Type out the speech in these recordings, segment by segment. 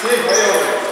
Sim, valeu.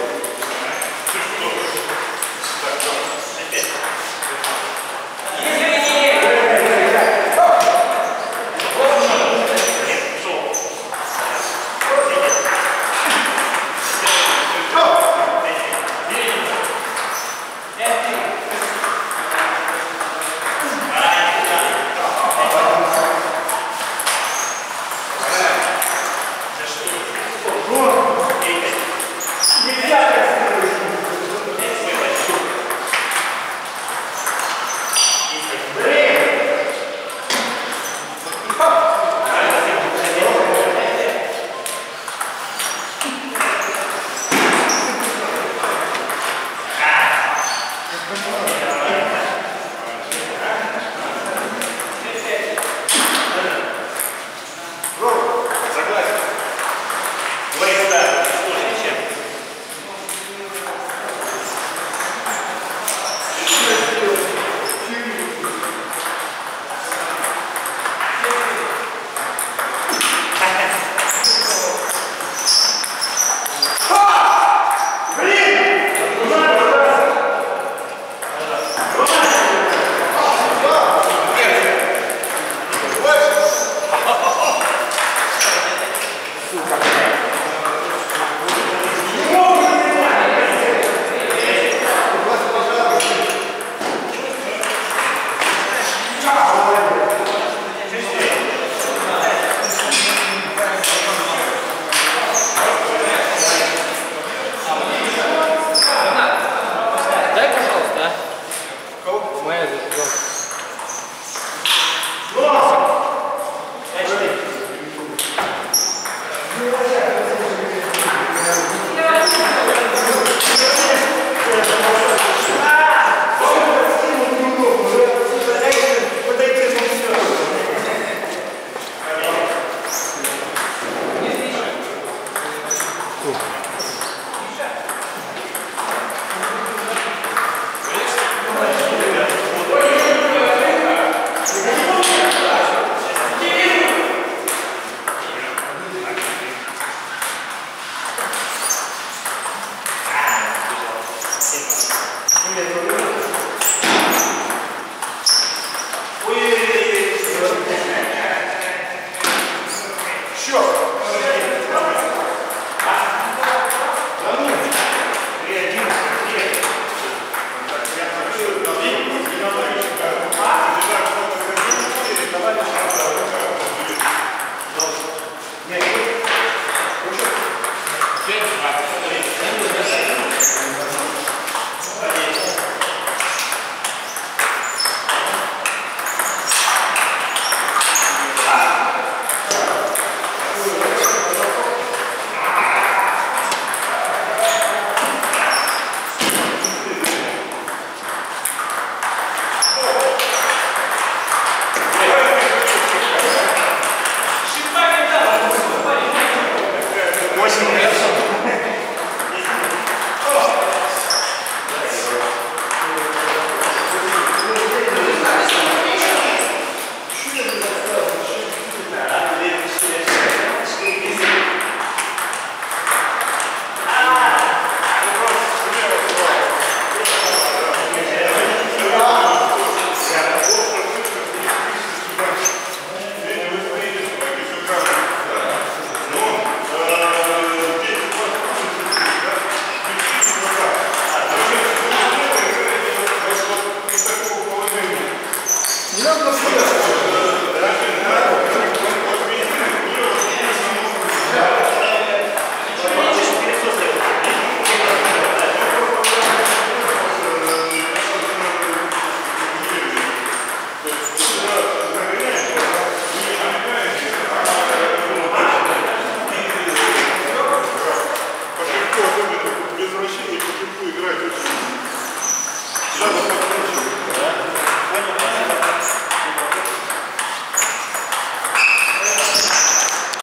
Черт!